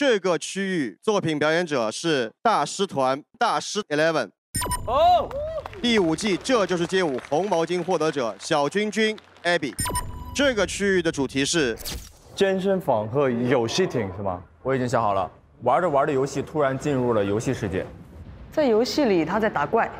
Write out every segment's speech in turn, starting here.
这个区域作品表演者是大师团大师 Eleven。哦，第五季《这就是街舞》红毛巾获得者小君君 Abby。这个区域的主题是健身房和游戏厅是吗？我已经想好了，玩着玩着游戏，突然进入了游戏世界。在游戏里他在打怪，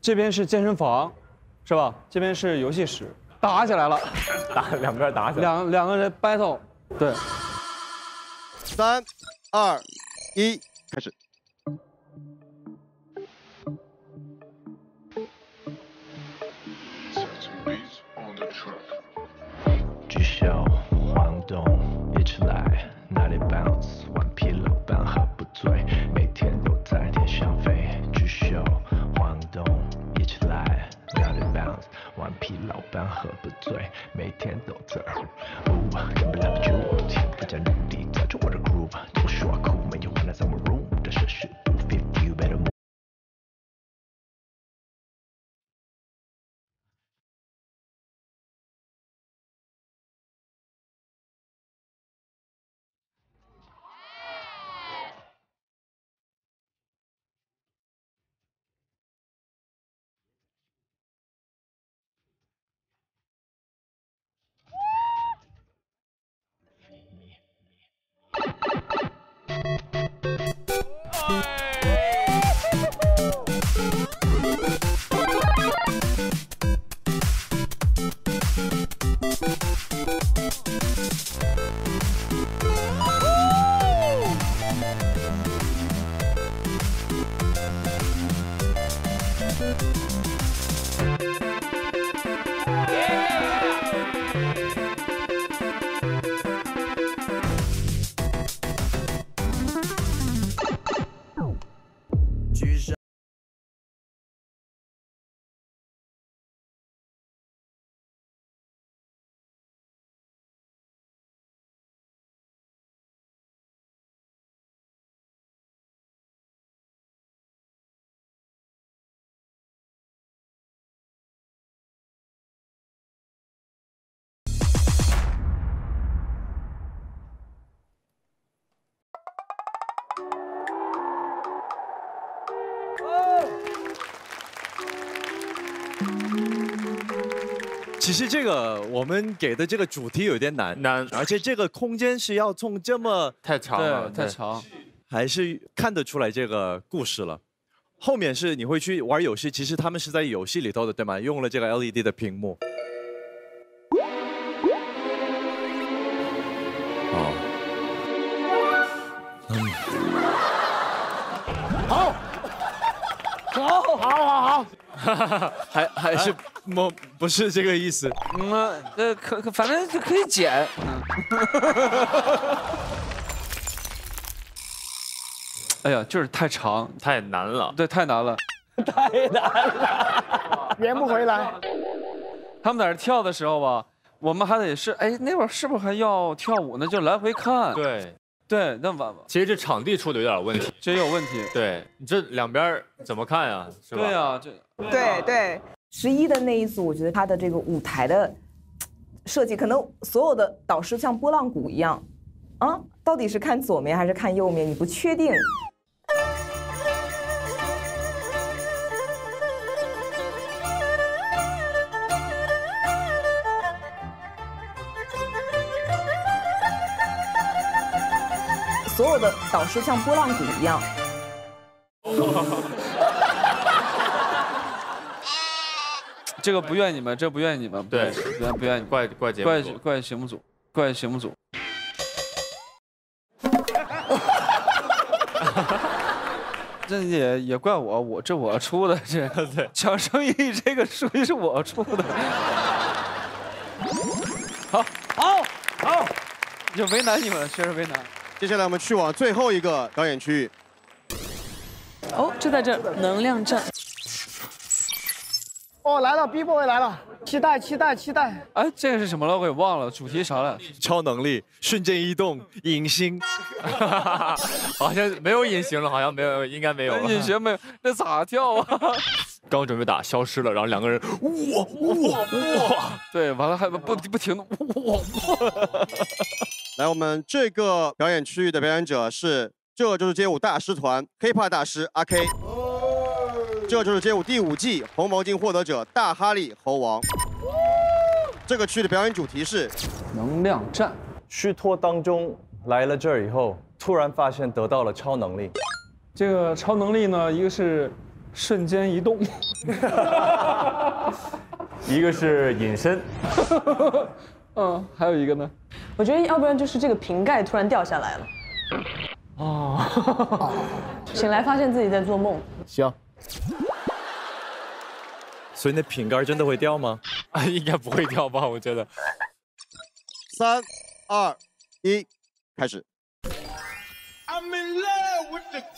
这边是健身房，是吧？这边是游戏室，打起来了，打两边打起来，两两个人 battle，对，三、二、一，开始。顽皮老板喝不醉，每天都在。哦，根本拦不住，天不加努力，抓住我的 groove，都说酷，没有换来在我 room，这是虚度 Bye. 其实这个我们给的这个主题有点难，难，而且这个空间是要从这么太长了，太长，还是看得出来这个故事了。后面是你会去玩游戏，其实他们是在游戏里头的，对吗？用了这个 LED 的屏幕。哦，嗯，好，好，好，好，好，还还是不不是这个意思。嗯，呃，可可反正就可以剪。哎呀，就是太长，太难了。对，太难了，太难了，圆不回来。他们在那跳的时候吧，我们还得是，哎，那会儿是不是还要跳舞呢？就来回看。对，对，那完，其实这场地出的有点问题，这有问题。对你这两边怎么看呀？是吧？对啊，这。对对，十一的那一组，我觉得他的这个舞台的设计，可能所有的导师像拨浪鼓一样，啊，到底是看左面还是看右面，你不确定。所有的导师像拨浪鼓一样。这个不怨你们，这不怨你们，对，不怨不怨你，怪怪节目怪怪节目组，怪节目组。这也也怪我，我这我出的这，对，抢生意这个属于是我出的。好，好，好，就为难你们了，确实为难。接下来我们去往最后一个表演区域。哦，就在这，能量站。哦，来了，B boy 来了，期待，期待，期待。哎，这个是什么了？我给忘了，主题啥了？超能力，瞬间移动，隐形。好像没有隐形了，好像没有，应该没有了。隐形没有，那咋跳啊？刚准备打消失了，然后两个人哇哇哇，对，完了还不不不停的哇哇。来，我们这个表演区域的表演者是，这就是街舞大师团 hiphop 大师阿 K，这就是街舞第五季红毛巾获得者大哈利猴王。这个区的表演主题是能量战。虚脱当中来了这儿以后，突然发现得到了超能力。这个超能力呢，一个是瞬间移动，一个是隐身，嗯，还有一个呢，我觉得要不然就是这个瓶盖突然掉下来了，哦，醒来发现自己在做梦。行，所以那瓶盖真的会掉吗？啊，应该不会掉吧？我觉得。三、二、一，开始。I'm in love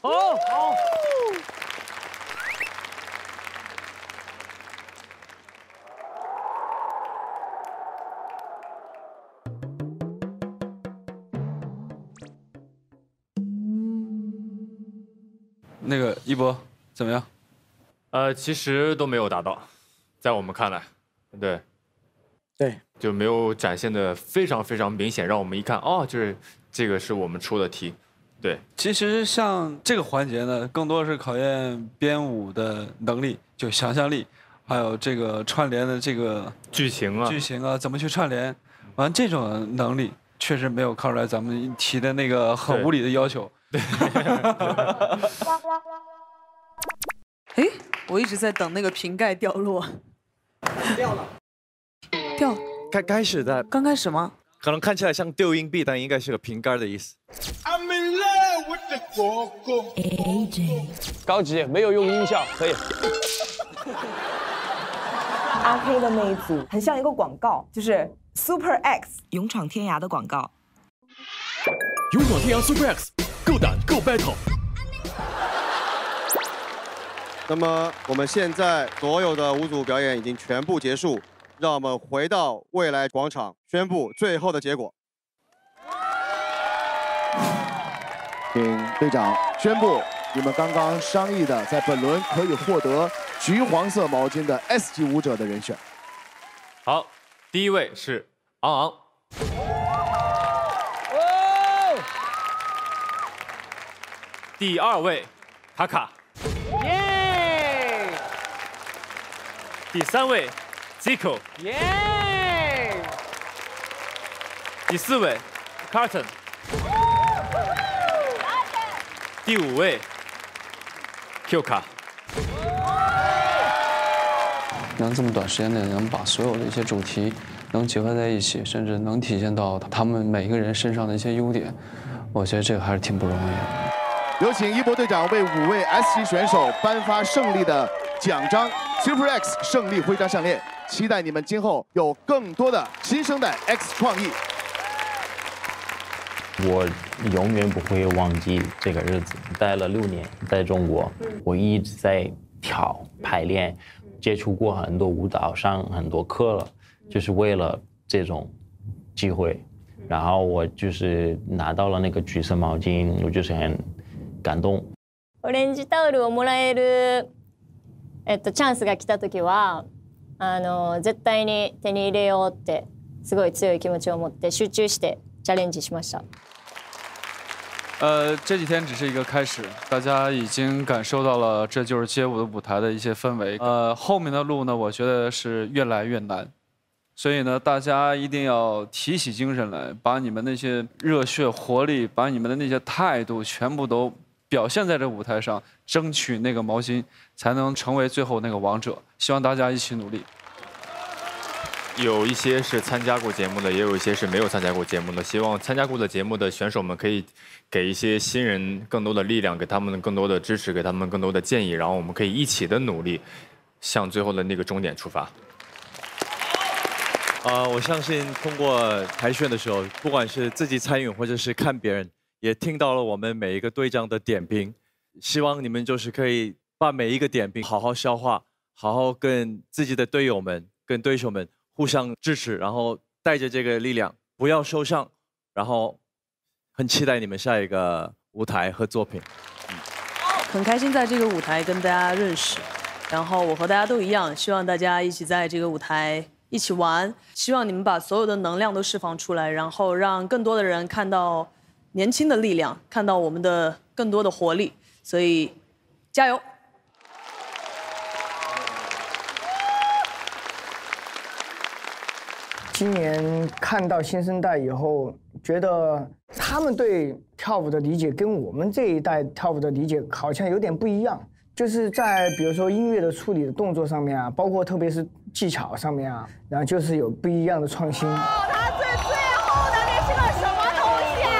好好。那个一博怎么样？呃，其实都没有达到，在我们看来，对，对，就没有展现的非常非常明显，让我们一看，哦，就是这个是我们出的题，对。其实像这个环节呢，更多是考验编舞的能力，就想象力，还有这个串联的这个剧情啊，剧情啊，怎么去串联，完这种能力确实没有看出来咱们提的那个很无理的要求。哎，我一直在等那个瓶盖掉落。掉了，掉。开开始的，刚开始吗？可能看起来像丢硬币，但应该是个瓶盖的意思。I'm 高级，没有用音效，可以。阿 K 的那一组很像一个广告，就是 Super X 勇闯天涯的广告。勇闯天涯 Super X，够胆够 battle。那么我们现在所有的五组表演已经全部结束，让我们回到未来广场宣布最后的结果。请队长宣布，你们刚刚商议的在本轮可以获得橘黄色毛巾的 S 级舞者的人选。好，第一位是昂昂，第二位卡卡，耶！第三位 Zico，耶！第四位 Carton，第五位 Q 卡。能这么短时间内能把所有的一些主题能结合在一起，甚至能体现到他们每一个人身上的一些优点，我觉得这个还是挺不容易的。有请一博队长为五位 S 级选手颁发胜利的奖章 Super X 胜利徽章项链，期待你们今后有更多的新生代 X 创意。我永远不会忘记这个日子。待了六年，在中国，我一直在跳排练，接触过很多舞蹈，上很多课了，就是为了这种机会。 然后我就是拿到了那个橘色毛巾，我就是很感动。オレンジタオルをもらえる、えっと、チャンスが来た時はあの絶対に手に入れようってすごい強い気持ちを持って集中して チャレンジしました。呃，这几天只是一个开始，大家已经感受到了这就是街舞的舞台的一些氛围。呃，后面的路呢，我觉得是越来越难，所以呢，大家一定要提起精神来，把你们那些热血、活力，把你们的那些态度全部都表现在这舞台上，争取那个毛巾，才能成为最后那个王者。希望大家一起努力。 有一些是参加过节目的，也有一些是没有参加过节目的。希望参加过的节目的选手们可以给一些新人更多的力量，给他们更多的支持，给他们更多的建议，然后我们可以一起的努力，向最后的那个终点出发。呃，我相信通过海选的时候，不管是自己参与或者是看别人，也听到了我们每一个队长的点评。希望你们就是可以把每一个点评好好消化，好好跟自己的队友们、跟对手们互相支持，然后带着这个力量，不要受伤。然后很期待你们下一个舞台和作品。很开心在这个舞台跟大家认识，然后我和大家都一样，希望大家一起在这个舞台一起玩，希望你们把所有的能量都释放出来，然后让更多的人看到年轻的力量，看到我们的更多的活力，所以加油！今年看到新生代以后，觉得他们对跳舞的理解跟我们这一代跳舞的理解好像有点不一样，就是在比如说音乐的处理的动作上面啊，包括特别是技巧上面啊，然后就是有不一样的创新。哦他最最后的那是个什么东西啊？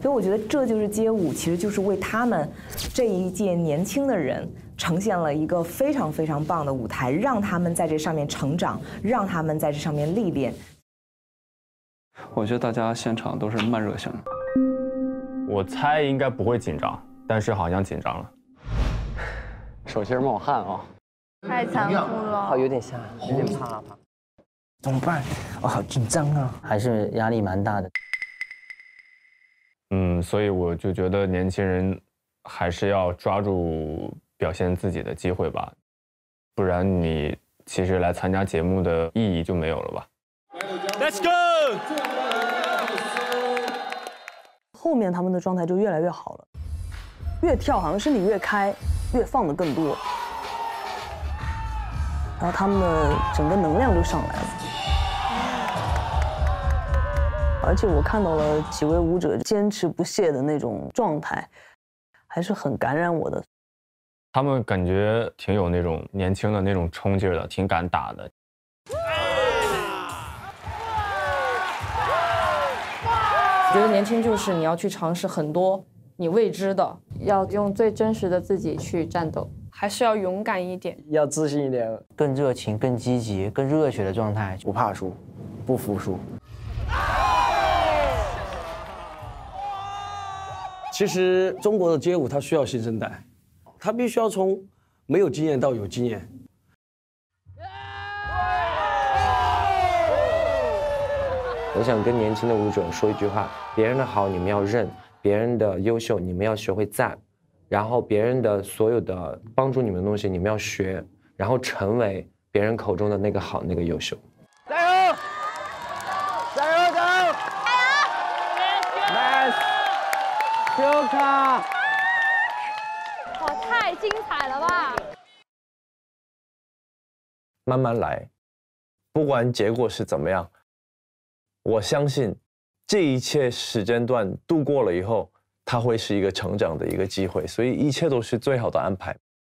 所以我觉得这就是街舞，其实就是为他们这一届年轻的人呈现了一个非常非常棒的舞台，让他们在这上面成长，让他们在这上面历练。我觉得大家现场都是慢热型。我猜应该不会紧张，但是好像紧张了。手心冒汗啊！太残酷了，好有点吓，有点怕怕。怎么办？我好紧张啊！还是压力蛮大的。嗯，所以我就觉得年轻人还是要抓住表现自己的机会吧，不然你其实来参加节目的意义就没有了吧。Let's go！后面他们的状态就越来越好了，越跳好像身体越开，越放的更多，然后他们的整个能量就上来了。而且我看到了几位舞者坚持不懈的那种状态，还是很感染我的。他们感觉挺有那种年轻的那种冲劲儿的，挺敢打的。我觉得年轻就是你要去尝试很多你未知的，要用最真实的自己去战斗，还是要勇敢一点。要自信一点，更热情、更积极、更热血的状态，不怕输，不服输。其实中国的街舞它需要新生代，它必须要从没有经验到有经验。我想跟年轻的舞者说一句话：别人的好你们要认，别人的优秀你们要学会赞，然后别人的所有的帮助你们的东西你们要学，然后成为别人口中的那个好那个优秀。加油！加油！加油！Nice！修卡，哇，太精彩了吧！慢慢来，不管结果是怎么样，我相信这一切时间段度过了以后，它会是一个成长的一个机会，所以一切都是最好的安排。